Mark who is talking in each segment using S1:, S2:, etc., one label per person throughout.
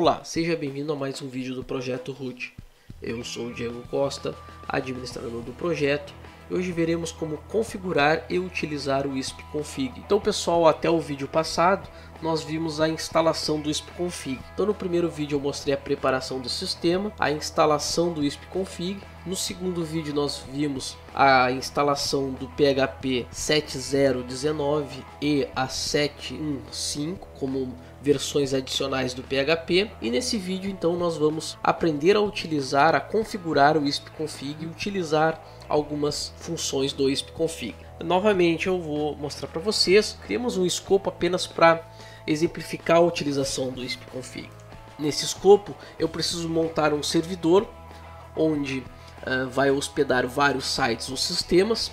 S1: Olá, seja bem-vindo a mais um vídeo do Projeto Root. Eu sou o Diego Costa, administrador do projeto, e hoje veremos como configurar e utilizar o ISP-config. Então pessoal, até o vídeo passado, nós vimos a instalação do ISP-config. Então no primeiro vídeo eu mostrei a preparação do sistema, a instalação do ISP-config. No segundo vídeo nós vimos a instalação do PHP 7019 e a 715 como versões adicionais do PHP e nesse vídeo então nós vamos aprender a utilizar, a configurar o ISP-config e utilizar algumas funções do ISP-config. Novamente eu vou mostrar para vocês, temos um escopo apenas para exemplificar a utilização do ISP-config. Nesse escopo eu preciso montar um servidor onde uh, vai hospedar vários sites ou sistemas.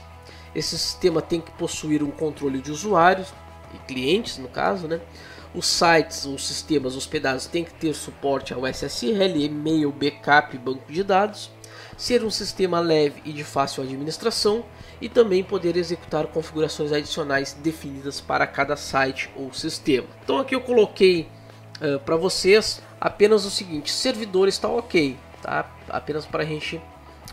S1: Esse sistema tem que possuir um controle de usuários e clientes no caso, né? Os sites, os sistemas hospedados têm que ter suporte ao SSL, e-mail, backup, banco de dados, ser um sistema leve e de fácil administração e também poder executar configurações adicionais definidas para cada site ou sistema. Então aqui eu coloquei uh, para vocês apenas o seguinte: servidor está ok, tá? Apenas para a gente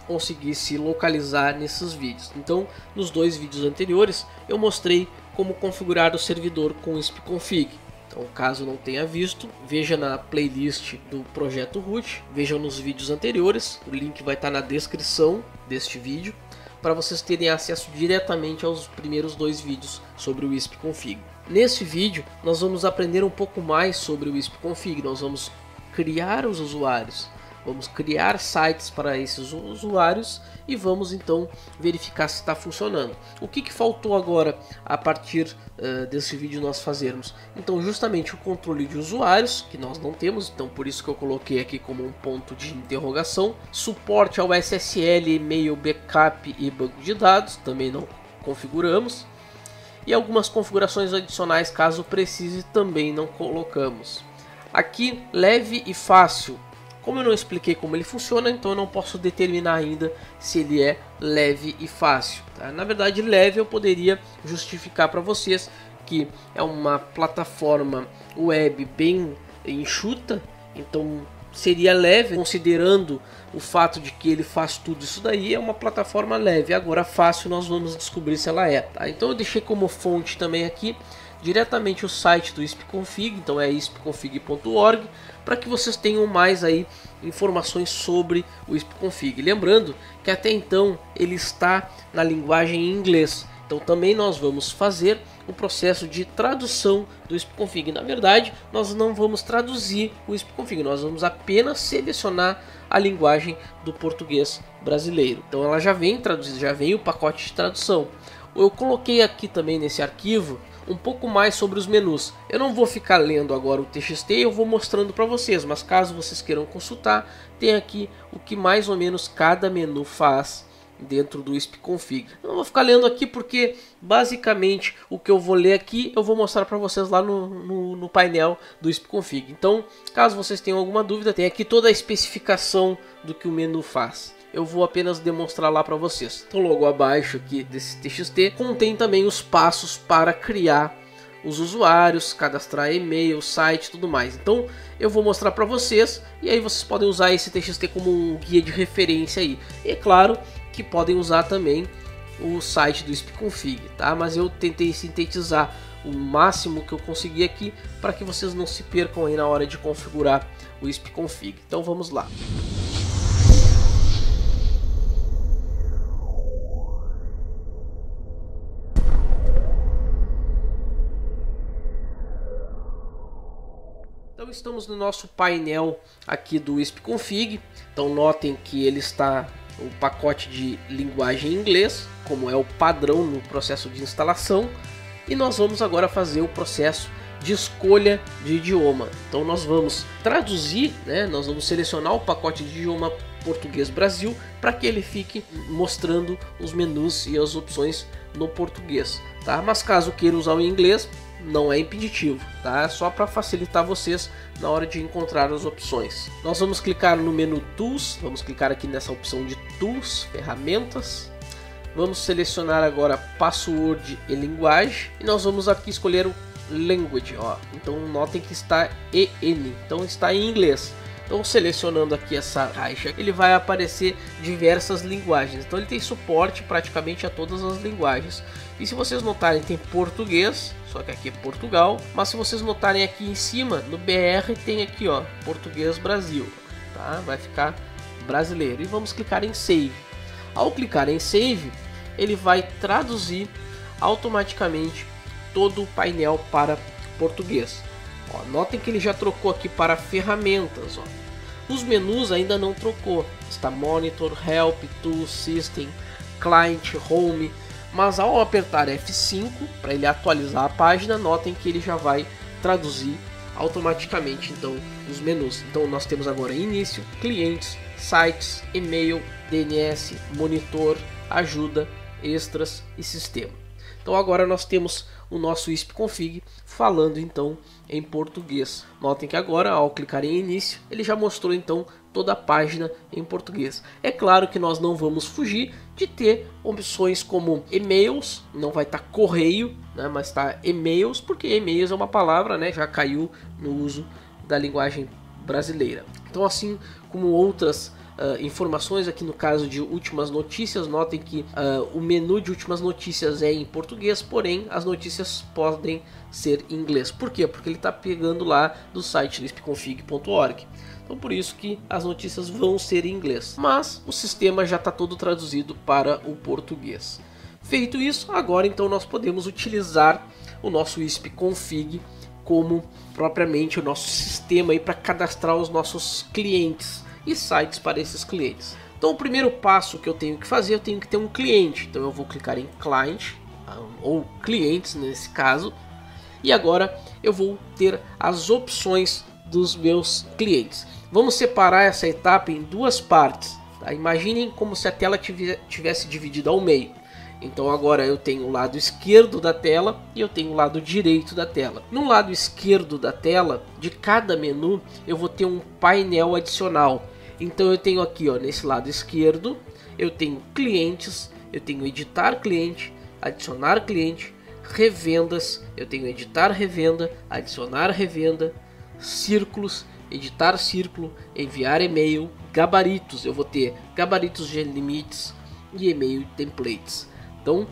S1: conseguir se localizar nesses vídeos. Então, nos dois vídeos anteriores eu mostrei como configurar o servidor com ISP-config. Então, caso não tenha visto, veja na playlist do projeto root, veja nos vídeos anteriores, o link vai estar na descrição deste vídeo, para vocês terem acesso diretamente aos primeiros dois vídeos sobre o WISP Config. Neste vídeo, nós vamos aprender um pouco mais sobre o WISP Config, nós vamos criar os usuários, Vamos criar sites para esses usuários e vamos então verificar se está funcionando. O que, que faltou agora a partir uh, desse vídeo nós fazermos? Então justamente o controle de usuários, que nós não temos, então por isso que eu coloquei aqui como um ponto de interrogação. Suporte ao SSL, e-mail, backup e banco de dados, também não configuramos. E algumas configurações adicionais caso precise também não colocamos. Aqui leve e fácil como eu não expliquei como ele funciona, então eu não posso determinar ainda se ele é leve e fácil. Tá? Na verdade, leve eu poderia justificar para vocês que é uma plataforma web bem enxuta, então seria leve, considerando o fato de que ele faz tudo isso daí, é uma plataforma leve. Agora fácil nós vamos descobrir se ela é. Tá? Então eu deixei como fonte também aqui diretamente o site do ISPConfig, então é ispconfig.org, para que vocês tenham mais aí informações sobre o ISPConfig. Lembrando que até então ele está na linguagem em inglês, então também nós vamos fazer o processo de tradução do ISPConfig. Na verdade, nós não vamos traduzir o ISPConfig, nós vamos apenas selecionar a linguagem do português brasileiro. Então ela já vem traduzida, já vem o pacote de tradução. Eu coloquei aqui também nesse arquivo um pouco mais sobre os menus. Eu não vou ficar lendo agora o TXT, eu vou mostrando para vocês, mas caso vocês queiram consultar, tem aqui o que mais ou menos cada menu faz dentro do ISP-config. Não vou ficar lendo aqui porque basicamente o que eu vou ler aqui eu vou mostrar para vocês lá no, no, no, painel do ISP-config. Então, caso vocês tenham alguma dúvida, tem aqui toda a especificação do que o menu faz eu vou apenas demonstrar lá para vocês. Então logo abaixo aqui desse TXT contém também os passos para criar os usuários, cadastrar e-mail, site, tudo mais. Então eu vou mostrar para vocês e aí vocês podem usar esse TXT como um guia de referência aí. E é claro que podem usar também o site do SpConfig, tá? Mas eu tentei sintetizar o máximo que eu consegui aqui para que vocês não se percam aí na hora de configurar o SpConfig. Então vamos lá. Estamos no nosso painel aqui do ISP-config. Então notem que ele está o pacote de linguagem em inglês, como é o padrão no processo de instalação. E nós vamos agora fazer o processo de escolha de idioma. Então nós vamos traduzir, né? nós vamos selecionar o pacote de idioma português Brasil para que ele fique mostrando os menus e as opções no português. Tá? Mas caso queira usar o inglês, não é impeditivo, tá? É só para facilitar vocês na hora de encontrar as opções. Nós vamos clicar no menu Tools, vamos clicar aqui nessa opção de Tools, Ferramentas. Vamos selecionar agora Password e Linguagem e nós vamos aqui escolher o Language, ó. Então notem que está EN, então está em inglês. Então selecionando aqui essa caixa, ele vai aparecer diversas linguagens. Então ele tem suporte praticamente a todas as linguagens. E se vocês notarem, tem português, só que aqui é Portugal. Mas se vocês notarem aqui em cima, no BR tem aqui, ó, português Brasil, tá? Vai ficar brasileiro. E vamos clicar em Save. Ao clicar em Save, ele vai traduzir automaticamente todo o painel para português. Ó, notem que ele já trocou aqui para ferramentas. Ó. Os menus ainda não trocou. Está Monitor, Help, Tools, System, Client, Home. Mas ao apertar F5 para ele atualizar a página, notem que ele já vai traduzir automaticamente então os menus. Então nós temos agora início, clientes, sites, e-mail, DNS, monitor, ajuda, extras e sistema. Então agora nós temos o nosso ISP-config falando então em português. Notem que agora ao clicar em início ele já mostrou então toda a página em português. É claro que nós não vamos fugir de ter opções como e-mails, não vai estar tá correio, né, mas está e-mails porque e-mails é uma palavra, né, já caiu no uso da linguagem brasileira. Então assim como outras Uh, informações aqui no caso de últimas notícias. Notem que uh, o menu de últimas notícias é em português, porém as notícias podem ser em inglês. Por quê? Porque ele está pegando lá do site lispconfig.org. Então por isso que as notícias vão ser em inglês. Mas o sistema já está todo traduzido para o português. Feito isso, agora então nós podemos utilizar o nosso ISP-config como propriamente o nosso sistema para cadastrar os nossos clientes e sites para esses clientes. Então o primeiro passo que eu tenho que fazer, eu tenho que ter um cliente. Então eu vou clicar em client ou clientes nesse caso. E agora eu vou ter as opções dos meus clientes. Vamos separar essa etapa em duas partes. Tá? Imaginem como se a tela tivesse dividida ao meio. Então agora eu tenho o lado esquerdo da tela e eu tenho o lado direito da tela. No lado esquerdo da tela, de cada menu, eu vou ter um painel adicional. Então eu tenho aqui, ó, nesse lado esquerdo, eu tenho clientes, eu tenho editar cliente, adicionar cliente, revendas, eu tenho editar revenda, adicionar revenda, círculos, editar círculo, enviar e-mail, gabaritos, eu vou ter gabaritos de limites e e-mail templates. Então,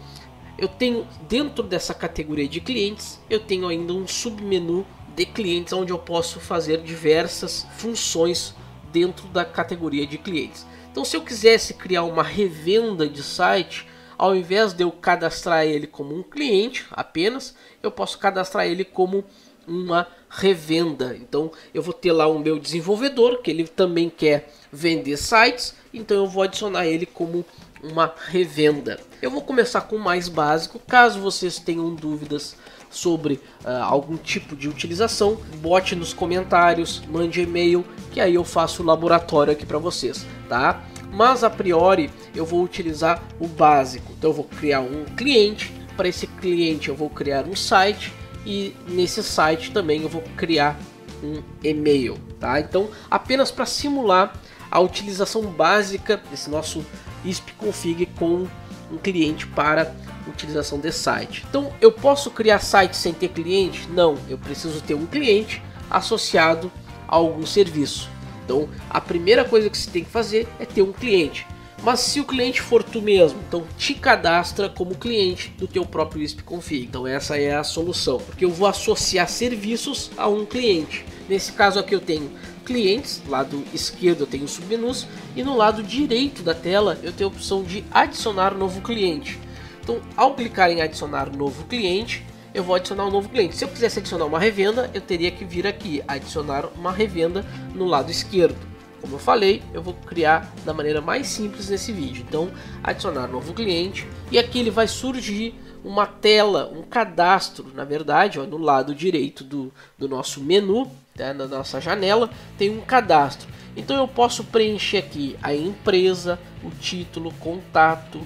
S1: eu tenho dentro dessa categoria de clientes, eu tenho ainda um submenu de clientes onde eu posso fazer diversas funções dentro da categoria de clientes. Então, se eu quisesse criar uma revenda de site, ao invés de eu cadastrar ele como um cliente apenas, eu posso cadastrar ele como uma revenda. Então, eu vou ter lá o meu desenvolvedor, que ele também quer vender sites, então eu vou adicionar ele como uma revenda. Eu vou começar com o mais básico. Caso vocês tenham dúvidas sobre uh, algum tipo de utilização, bote nos comentários, mande e-mail, que aí eu faço o laboratório aqui para vocês, tá? Mas a priori eu vou utilizar o básico. Então eu vou criar um cliente, para esse cliente eu vou criar um site e nesse site também eu vou criar um e-mail, tá? Então apenas para simular a utilização básica desse nosso ISP config com um cliente para utilização de site. Então, eu posso criar site sem ter cliente? Não, eu preciso ter um cliente associado a algum serviço. Então, a primeira coisa que você tem que fazer é ter um cliente. Mas se o cliente for tu mesmo, então te cadastra como cliente do teu próprio ISP config. Então essa é a solução, porque eu vou associar serviços a um cliente. Nesse caso aqui eu tenho clientes, lado esquerdo eu tenho submenus e no lado direito da tela eu tenho a opção de adicionar novo cliente. Então, ao clicar em adicionar novo cliente, eu vou adicionar um novo cliente. Se eu quisesse adicionar uma revenda, eu teria que vir aqui, adicionar uma revenda no lado esquerdo. Como eu falei, eu vou criar da maneira mais simples nesse vídeo. Então, adicionar novo cliente e aqui ele vai surgir uma tela, um cadastro, na verdade, ó, no lado direito do, do nosso menu, né, na nossa janela, tem um cadastro. Então eu posso preencher aqui a empresa, o título, contato,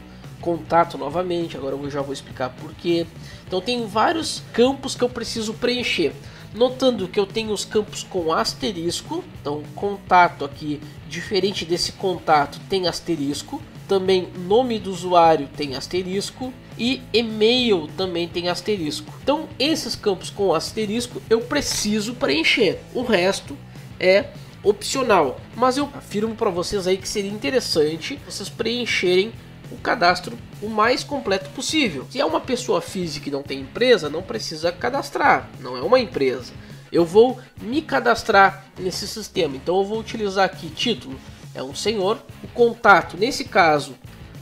S1: contato novamente, agora eu já vou explicar porquê. Então tem vários campos que eu preciso preencher. Notando que eu tenho os campos com asterisco, então contato aqui, diferente desse contato, tem asterisco. Também nome do usuário tem asterisco e e-mail também tem asterisco. Então, esses campos com asterisco eu preciso preencher. O resto é opcional. Mas eu afirmo para vocês aí que seria interessante vocês preencherem o cadastro o mais completo possível. Se é uma pessoa física e não tem empresa, não precisa cadastrar, não é uma empresa. Eu vou me cadastrar nesse sistema, então eu vou utilizar aqui título, é um senhor, o contato, nesse caso,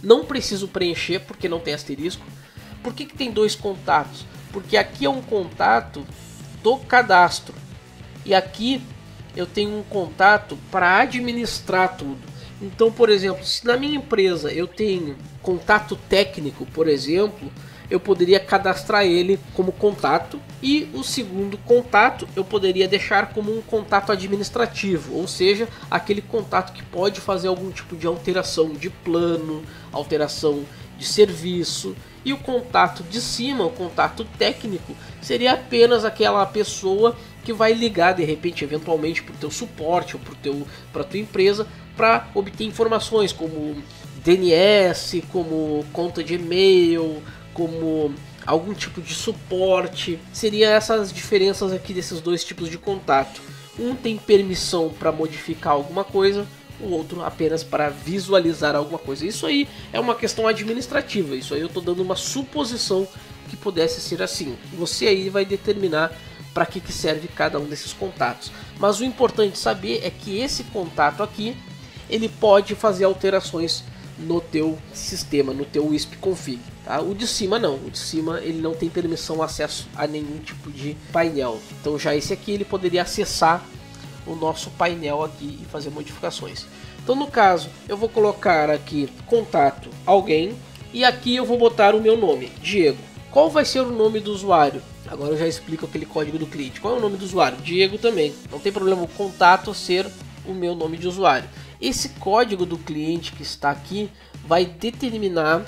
S1: não preciso preencher porque não tem asterisco. Por que, que tem dois contatos? Porque aqui é um contato do cadastro e aqui eu tenho um contato para administrar tudo. Então, por exemplo, se na minha empresa eu tenho contato técnico, por exemplo, eu poderia cadastrar ele como contato e o segundo contato eu poderia deixar como um contato administrativo, ou seja, aquele contato que pode fazer algum tipo de alteração de plano, alteração de serviço. E o contato de cima, o contato técnico, seria apenas aquela pessoa que vai ligar de repente, eventualmente, para o teu suporte ou para tua empresa para obter informações como DNS, como conta de e-mail, como algum tipo de suporte. Seria essas diferenças aqui desses dois tipos de contato. Um tem permissão para modificar alguma coisa, o outro apenas para visualizar alguma coisa. Isso aí é uma questão administrativa. Isso aí eu estou dando uma suposição que pudesse ser assim. Você aí vai determinar para que, que serve cada um desses contatos. Mas o importante saber é que esse contato aqui ele pode fazer alterações no teu sistema, no teu WISP config. Tá? O de cima não, o de cima ele não tem permissão acesso a nenhum tipo de painel. Então já esse aqui ele poderia acessar o nosso painel aqui e fazer modificações. Então no caso eu vou colocar aqui contato alguém e aqui eu vou botar o meu nome, Diego. Qual vai ser o nome do usuário? Agora eu já explico aquele código do cliente. Qual é o nome do usuário? Diego também. Não tem problema o contato ser o meu nome de usuário. Esse código do cliente que está aqui vai determinar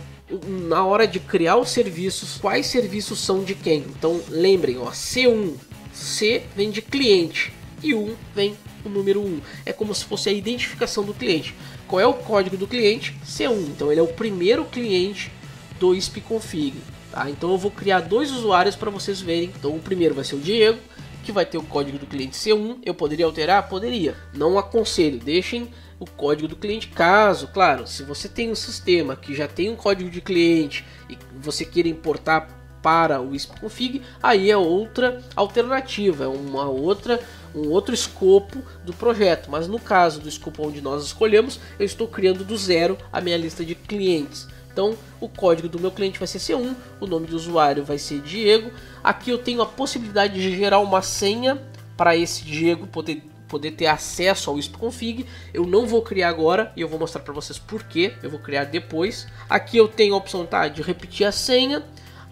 S1: na hora de criar os serviços quais serviços são de quem. Então lembrem, ó, C1, C vem de cliente e 1 vem o número 1. É como se fosse a identificação do cliente. Qual é o código do cliente? C1. Então ele é o primeiro cliente do ISP-config. Tá? Então eu vou criar dois usuários para vocês verem. Então o primeiro vai ser o Diego, que vai ter o código do cliente C1. Eu poderia alterar? Poderia. Não aconselho. Deixem o código do cliente. Caso, claro, se você tem um sistema que já tem um código de cliente e você queira importar para o ISP-config, aí é outra alternativa, é uma outra, um outro escopo do projeto. Mas no caso do escopo onde nós escolhemos, eu estou criando do zero a minha lista de clientes. Então, o código do meu cliente vai ser C1, o nome do usuário vai ser Diego. Aqui eu tenho a possibilidade de gerar uma senha para esse Diego poder poder ter acesso ao ISP-config. Eu não vou criar agora e eu vou mostrar para vocês por que eu vou criar depois. Aqui eu tenho a opção tá, de repetir a senha.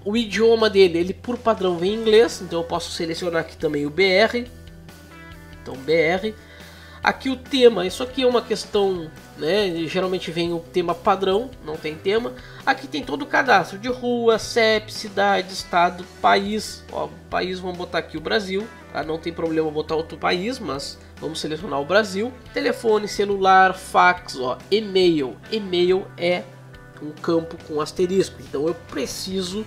S1: O idioma dele, ele por padrão vem em inglês, então eu posso selecionar aqui também o BR. Então BR. Aqui o tema, isso aqui é uma questão, né? Geralmente vem o tema padrão, não tem tema. Aqui tem todo o cadastro de rua, CEP, cidade, estado, país. Ó, país, vamos botar aqui o Brasil. Tá? Não tem problema botar outro país, mas vamos selecionar o Brasil. Telefone, celular, fax, ó, e-mail. E-mail é um campo com asterisco, então eu preciso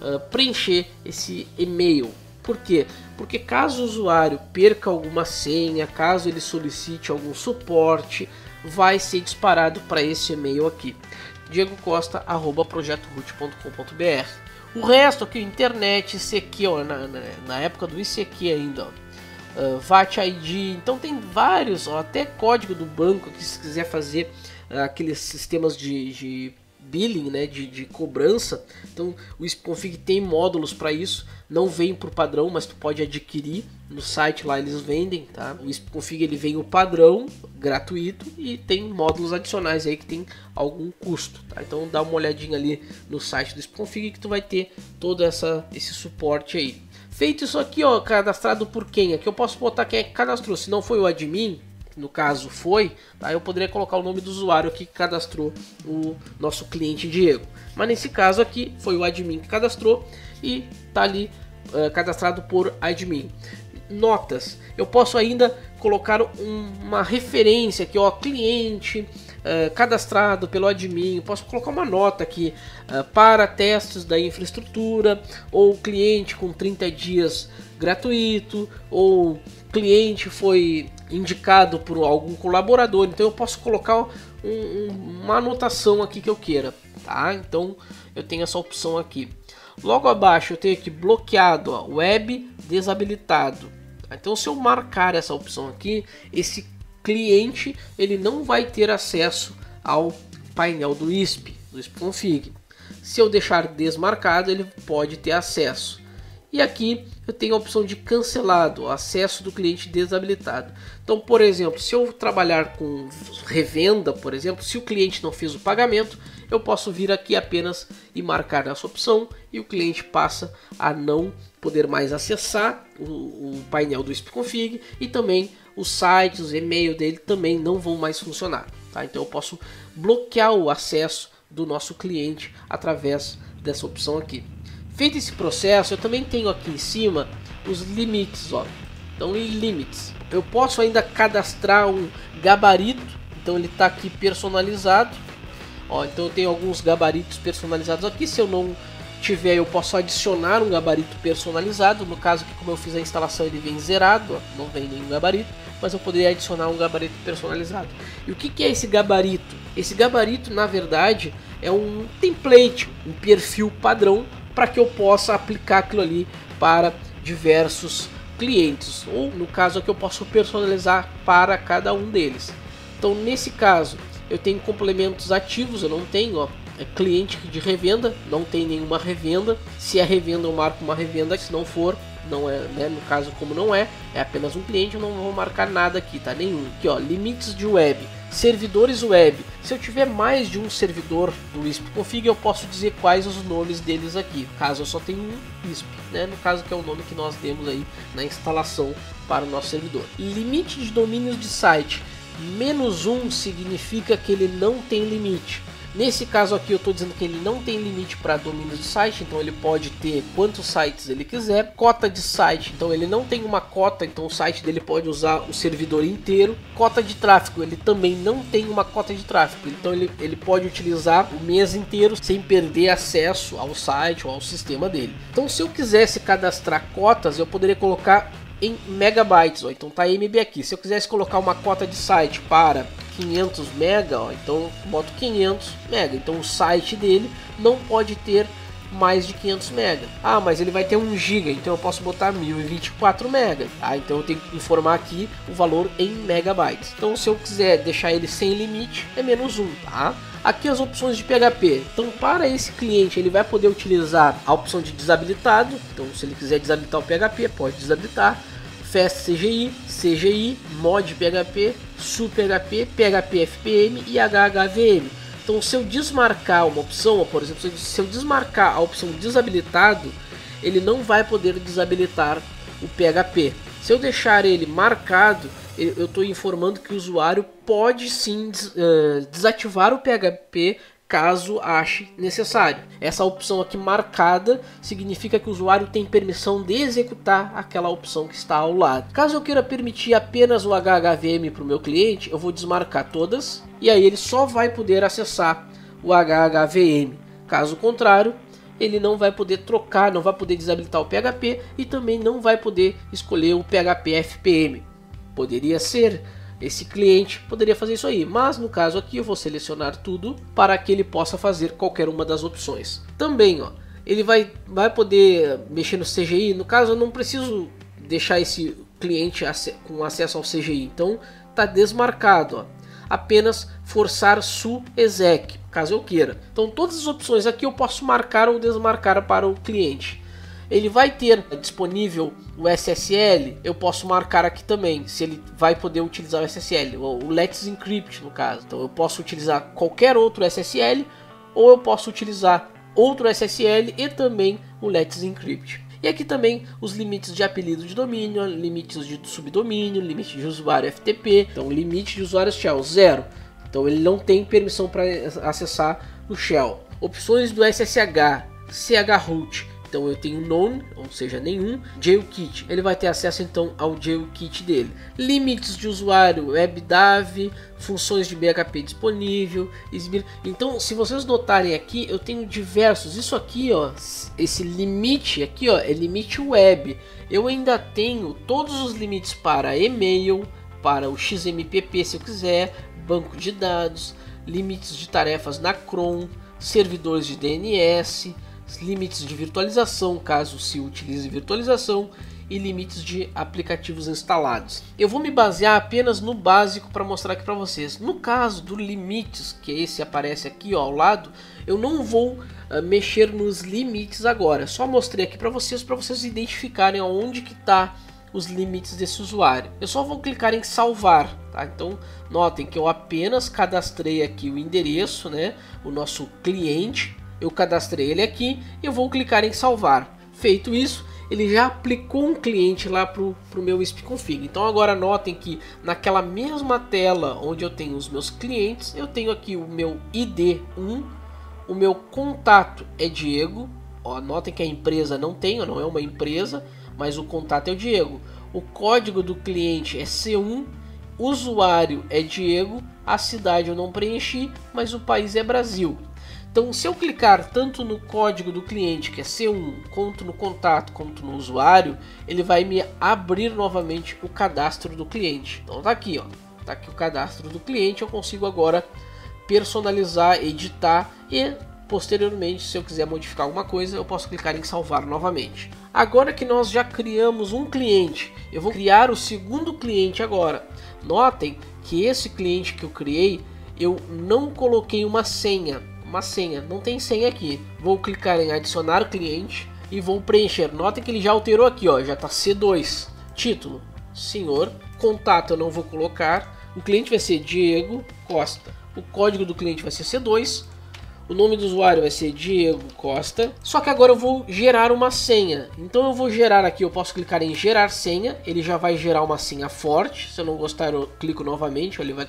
S1: uh, preencher esse e-mail. Por quê? Porque caso o usuário perca alguma senha, caso ele solicite algum suporte, vai ser disparado para esse e-mail aqui. Diego Costa, projetoroot.com.br o resto aqui, internet, ICQ, ó, na, na, na, época do ICQ ainda, ó, uh, VAT ID, então tem vários, ó, até código do banco que se quiser fazer uh, aqueles sistemas de, de billing, né, de, de cobrança. Então o Config tem módulos para isso, não vem por padrão, mas tu pode adquirir no site lá eles vendem, tá? O Config ele vem o padrão gratuito e tem módulos adicionais aí que tem algum custo, tá? Então dá uma olhadinha ali no site do Config que tu vai ter todo essa esse suporte aí. Feito isso aqui, ó, cadastrado por quem? Aqui eu posso botar quem é que cadastrou. Se não foi o admin, no caso foi, tá? eu poderia colocar o nome do usuário que cadastrou o nosso cliente Diego. Mas nesse caso aqui foi o admin que cadastrou e tá ali uh, cadastrado por admin. notas. Eu posso ainda colocar um, uma referência aqui, ó, cliente uh, cadastrado pelo admin. Eu posso colocar uma nota aqui uh, para testes da infraestrutura ou cliente com 30 dias gratuito ou cliente foi indicado por algum colaborador. Então eu posso colocar um, um, uma anotação aqui que eu queira, tá? Então eu tenho essa opção aqui. Logo abaixo eu tenho aqui bloqueado, ó, web desabilitado. Então se eu marcar essa opção aqui, esse cliente ele não vai ter acesso ao painel do ISP, do ISP Config. Se eu deixar desmarcado, ele pode ter acesso. E aqui eu tenho a opção de cancelado, acesso do cliente desabilitado. Então, por exemplo, se eu trabalhar com revenda, por exemplo, se o cliente não fez o pagamento, eu posso vir aqui apenas e marcar essa opção e o cliente passa a não poder mais acessar o, o painel do SPConfig e também os sites, os e-mails dele também não vão mais funcionar. Tá? Então eu posso bloquear o acesso do nosso cliente através dessa opção aqui. Feito esse processo, eu também tenho aqui em cima os limites, ó. Então, em limites, eu posso ainda cadastrar um gabarito. Então, ele está aqui personalizado. Ó, então, eu tenho alguns gabaritos personalizados aqui. Se eu não tiver, eu posso adicionar um gabarito personalizado. No caso, que como eu fiz a instalação, ele vem zerado, ó, não vem nenhum gabarito. Mas eu poderia adicionar um gabarito personalizado. E o que, que é esse gabarito? Esse gabarito, na verdade, é um template, um perfil padrão para que eu possa aplicar aquilo ali para diversos clientes, ou no caso aqui eu posso personalizar para cada um deles. Então nesse caso eu tenho complementos ativos, eu não tenho ó, é cliente de revenda, não tem nenhuma revenda. Se é revenda eu marco uma revenda, se não for não é, né, no caso como não é, é apenas um cliente, eu não vou marcar nada aqui, tá? Nenhum. Aqui ó, limites de web, servidores web. Se eu tiver mais de um servidor do WISP config, eu posso dizer quais os nomes deles aqui. Caso eu só tenha um WISP, né? No caso que é o nome que nós demos aí na instalação para o nosso servidor. Limite de domínios de site. Menos um significa que ele não tem limite. Nesse caso aqui eu estou dizendo que ele não tem limite para domínio de site, então ele pode ter quantos sites ele quiser. Cota de site, então ele não tem uma cota, então o site dele pode usar o servidor inteiro. Cota de tráfego, ele também não tem uma cota de tráfego, então ele, ele pode utilizar o mês inteiro sem perder acesso ao site ou ao sistema dele. Então se eu quisesse cadastrar cotas, eu poderia colocar em megabytes, então tá MB aqui. Se eu quisesse colocar uma cota de site para 500 mega, ó, então boto 500 mega. Então o site dele não pode ter mais de 500 mega. Ah, mas ele vai ter 1 giga, então eu posso botar 1024 mega. Ah, então eu tenho que informar aqui o valor em megabytes. Então se eu quiser deixar ele sem limite, é menos 1, tá? Aqui as opções de PHP. Então para esse cliente ele vai poder utilizar a opção de desabilitado. Então se ele quiser desabilitar o PHP, pode desabilitar. Fast CGI, CGI, Mod PHP, SUPHP, PHP FPM e HHVM. Então, se eu desmarcar uma opção, por exemplo, se eu desmarcar a opção desabilitado, ele não vai poder desabilitar o PHP. Se eu deixar ele marcado, eu estou informando que o usuário pode sim uh, desativar o PHP caso ache necessário. Essa opção aqui marcada significa que o usuário tem permissão de executar aquela opção que está ao lado. Caso eu queira permitir apenas o HHVM para o meu cliente, eu vou desmarcar todas e aí ele só vai poder acessar o HHVM. Caso contrário, ele não vai poder trocar, não vai poder desabilitar o PHP e também não vai poder escolher o PHP FPM. Poderia ser esse cliente poderia fazer isso aí, mas no caso aqui eu vou selecionar tudo para que ele possa fazer qualquer uma das opções. Também, ó, ele vai, vai poder mexer no CGI. No caso, eu não preciso deixar esse cliente com acesso ao CGI, então está desmarcado. Ó. Apenas forçar su exec, caso eu queira. Então todas as opções aqui eu posso marcar ou desmarcar para o cliente. Ele vai ter disponível o SSL, eu posso marcar aqui também, se ele vai poder utilizar o SSL, o Let's Encrypt no caso. Então eu posso utilizar qualquer outro SSL ou eu posso utilizar outro SSL e também o Let's Encrypt. E aqui também os limites de apelido de domínio, limites de subdomínio, limite de usuário FTP, então limite de usuário shell zero. Então ele não tem permissão para acessar o shell. Opções do SSH, chroot, então eu tenho none, ou seja, nenhum, jailkit. Ele vai ter acesso então ao jailkit dele. Limites de usuário, webdav, funções de PHP disponível, então se vocês notarem aqui, eu tenho diversos, isso aqui ó, esse limite aqui ó, é limite web, eu ainda tenho todos os limites para e-mail, para o XMPP se eu quiser, banco de dados, limites de tarefas na Chrome, servidores de DNS, limites de virtualização, caso se utilize virtualização, e limites de aplicativos instalados. Eu vou me basear apenas no básico para mostrar aqui para vocês. No caso do limites, que esse aparece aqui ó, ao lado, eu não vou uh, mexer nos limites agora. Só mostrei aqui para vocês, para vocês identificarem aonde que está os limites desse usuário. Eu só vou clicar em salvar, tá? Então notem que eu apenas cadastrei aqui o endereço, né? O nosso cliente, eu cadastrei ele aqui e eu vou clicar em salvar. Feito isso, ele já aplicou um cliente lá para o meu ISP-config. Então agora notem que naquela mesma tela onde eu tenho os meus clientes, eu tenho aqui o meu ID1, o meu contato é Diego. Ó, notem que a empresa não tem, não é uma empresa mas o contato é o Diego. O código do cliente é C1, usuário é Diego, a cidade eu não preenchi, mas o país é Brasil. Então, se eu clicar tanto no código do cliente, que é C1, quanto no contato, quanto no usuário, ele vai me abrir novamente o cadastro do cliente. Então, tá aqui, ó. Tá aqui o cadastro do cliente, eu consigo agora personalizar, editar e posteriormente, se eu quiser modificar alguma coisa, eu posso clicar em salvar novamente. Agora que nós já criamos um cliente, eu vou criar o segundo cliente agora. Notem que esse cliente que eu criei, eu não coloquei uma senha. Uma senha, não tem senha aqui. Vou clicar em adicionar cliente e vou preencher. Notem que ele já alterou aqui, ó, já está C2. Título, senhor. Contato eu não vou colocar. O cliente vai ser Diego Costa. O código do cliente vai ser C2 o nome do usuário vai ser Diego Costa. Só que agora eu vou gerar uma senha. Então eu vou gerar aqui, eu posso clicar em gerar senha. Ele já vai gerar uma senha forte. Se eu não gostar, eu clico novamente. Ele vai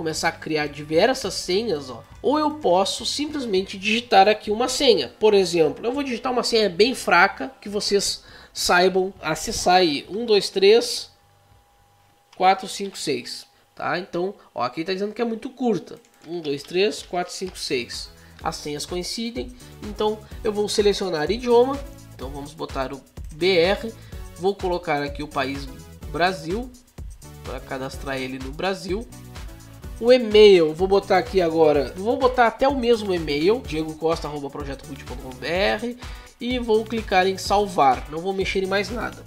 S1: começar a criar diversas senhas. Ó. Ou eu posso simplesmente digitar aqui uma senha. Por exemplo, eu vou digitar uma senha bem fraca que vocês saibam acessar aí. 1, 2, 3, 4, 5, 6. Tá? Então, ó, aqui está dizendo que é muito curta. 1, 2, 3, 4, 5, 6. As senhas coincidem, então eu vou selecionar idioma. Então vamos botar o BR. Vou colocar aqui o país Brasil para cadastrar ele no Brasil. O e-mail, vou botar aqui agora, vou botar até o mesmo e-mail, diegocosta@projetoboot.com.br e vou clicar em salvar. Não vou mexer em mais nada.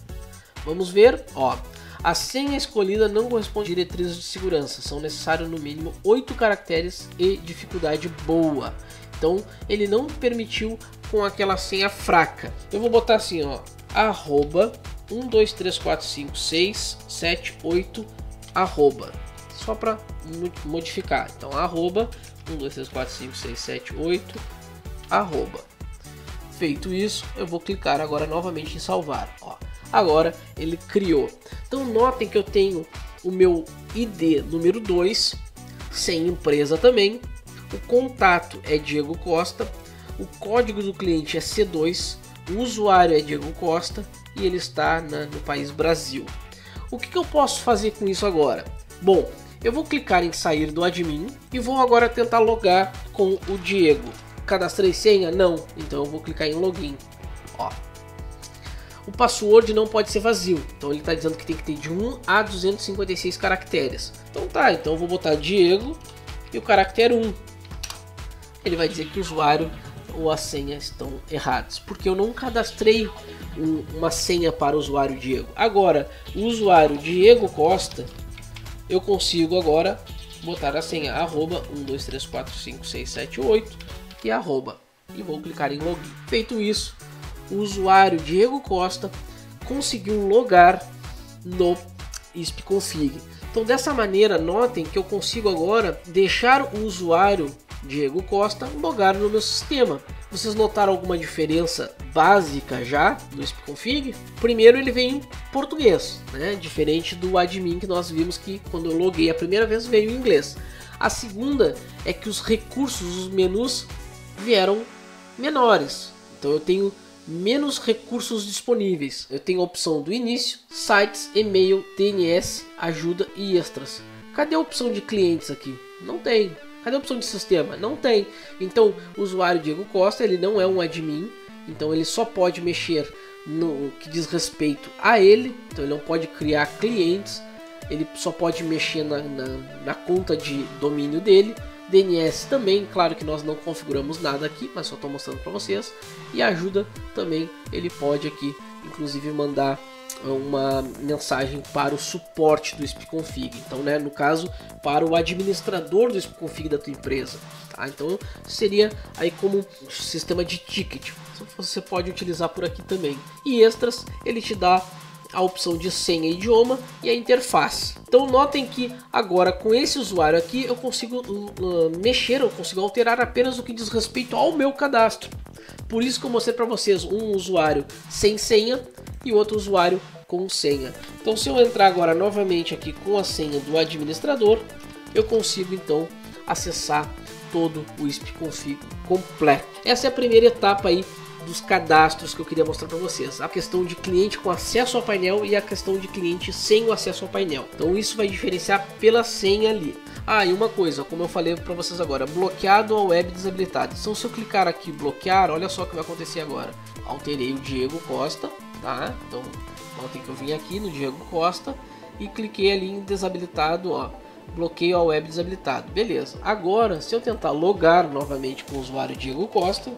S1: Vamos ver, ó. A senha escolhida não corresponde a diretrizes de segurança, são necessários no mínimo 8 caracteres e dificuldade boa. Então ele não permitiu com aquela senha fraca. Eu vou botar assim, ó, arroba 1, 2, 3, 4, 5, 6, 7, 8, arroba. Só para modificar. Então, arroba 1, 2, 3, 4, 5, 6, 7, 8, arroba. Feito isso, eu vou clicar agora novamente em salvar. Ó agora ele criou. Então notem que eu tenho o meu ID número 2, sem empresa também. O contato é Diego Costa, o código do cliente é C2, o usuário é Diego Costa e ele está na, no país Brasil. O que, que eu posso fazer com isso agora? Bom, eu vou clicar em sair do admin e vou agora tentar logar com o Diego. Cadastrei senha? Não. Então eu vou clicar em login. Ó, o password não pode ser vazio. Então ele está dizendo que tem que ter de 1 a 256 caracteres. Então tá, então eu vou botar Diego e o caractere 1. Ele vai dizer que o usuário ou a senha estão errados, porque eu não cadastrei um, uma senha para o usuário Diego. Agora, o usuário Diego Costa, eu consigo agora botar a senha arroba 1234567 e arroba e vou clicar em login. Feito isso, o usuário Diego Costa conseguiu logar no ISP-config. Então dessa maneira, notem que eu consigo agora deixar o usuário Diego Costa logar no meu sistema. Vocês notaram alguma diferença básica já do ISP-config? Primeiro ele vem em português, né? diferente do admin que nós vimos que quando eu loguei a primeira vez veio em inglês. A segunda é que os recursos, os menus vieram menores. Então eu tenho menos recursos disponíveis. Eu tenho a opção do início, sites, e-mail, DNS, ajuda e extras. Cadê a opção de clientes aqui? Não tem. Cadê a opção de sistema? Não tem. Então, o usuário Diego Costa, ele não é um admin, então ele só pode mexer no que diz respeito a ele, então ele não pode criar clientes, ele só pode mexer na, na, na conta de domínio dele. DNS também, claro que nós não configuramos nada aqui, mas só estou mostrando para vocês. E ajuda também, ele pode aqui, inclusive mandar uma mensagem para o suporte do SPConfig. Então, né, no caso, para o administrador do SPConfig da tua empresa. Tá? Então, seria aí como um sistema de ticket. Você pode utilizar por aqui também. E extras, ele te dá a opção de senha e idioma e a interface. Então notem que agora com esse usuário aqui eu consigo uh, mexer, eu consigo alterar apenas o que diz respeito ao meu cadastro. Por isso que eu mostrei para vocês um usuário sem senha e outro usuário com senha. Então se eu entrar agora novamente aqui com a senha do administrador, eu consigo então acessar todo o ISP config completo. Essa é a primeira etapa aí dos cadastros que eu queria mostrar para vocês. A questão de cliente com acesso ao painel e a questão de cliente sem o acesso ao painel. Então isso vai diferenciar pela senha ali. Ah, e uma coisa, como eu falei para vocês agora, bloqueado ou web desabilitado. Então se eu clicar aqui bloquear, olha só o que vai acontecer agora. Alterei o Diego Costa, tá? Então notem que eu vim aqui no Diego Costa e cliquei ali em desabilitado, ó. Bloqueio ao web desabilitado. Beleza. Agora, se eu tentar logar novamente com o usuário Diego Costa,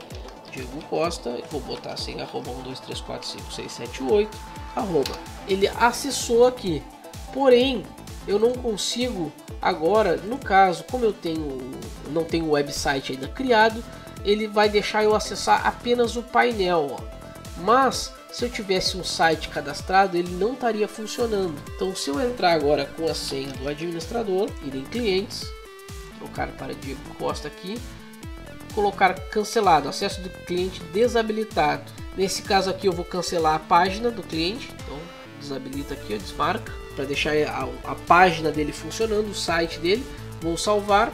S1: Diego Costa, vou botar assim, arroba 1, 2, 3, 4, 5, 6, 7, 8, arroba. Ele acessou aqui, porém, eu não consigo agora, no caso, como eu tenho, não tenho o website ainda criado, ele vai deixar eu acessar apenas o painel, ó. mas se eu tivesse um site cadastrado, ele não estaria funcionando. Então, se eu entrar agora com a senha do administrador, ir em clientes, trocar para Diego Costa aqui, colocar cancelado, acesso do cliente desabilitado. Nesse caso aqui eu vou cancelar a página do cliente, então desabilita aqui, ó, desmarca, para deixar a, a, página dele funcionando, o site dele. Vou salvar,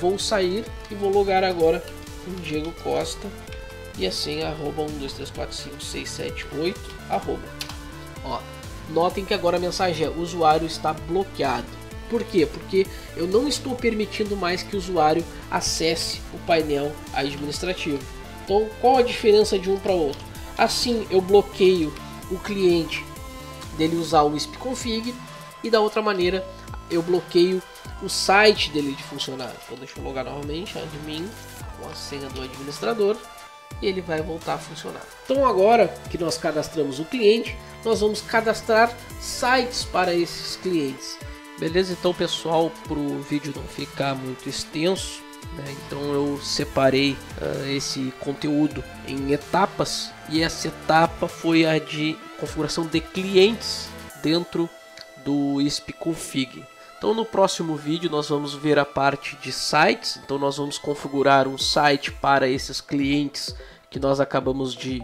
S1: vou sair e vou logar agora com Diego Costa e assim arroba 1, 2, 3, 4, 5, 6, 7, 8, arroba. Ó, notem que agora a mensagem é usuário está bloqueado. Por quê? Porque eu não estou permitindo mais que o usuário acesse o painel administrativo. Então, qual a diferença de um para outro? Assim, eu bloqueio o cliente dele usar o ISP config e da outra maneira eu bloqueio o site dele de funcionar. Então, deixa eu logar novamente, admin com a senha do administrador e ele vai voltar a funcionar. Então agora que nós cadastramos o cliente, nós vamos cadastrar sites para esses clientes. Beleza, então pessoal, para o vídeo não ficar muito extenso, né, então eu separei uh, esse conteúdo em etapas e essa etapa foi a de configuração de clientes dentro do ISP Config. Então no próximo vídeo nós vamos ver a parte de sites, então nós vamos configurar um site para esses clientes que nós acabamos de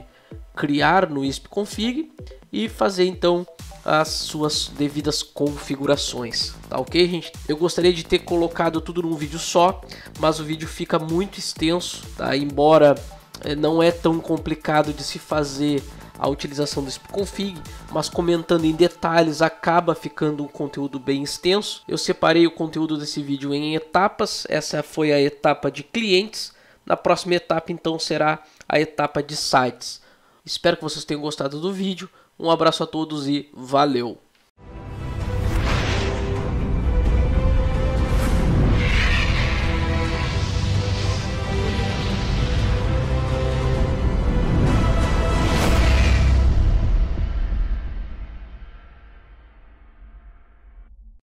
S1: criar no ISP Config e fazer então as suas devidas configurações, tá ok gente? Eu gostaria de ter colocado tudo num vídeo só, mas o vídeo fica muito extenso, tá? Embora é, não é tão complicado de se fazer a utilização desse config, mas comentando em detalhes acaba ficando um conteúdo bem extenso. Eu separei o conteúdo desse vídeo em etapas, essa foi a etapa de clientes, na próxima etapa então será a etapa de sites. Espero que vocês tenham gostado do vídeo. Um abraço a todos e valeu!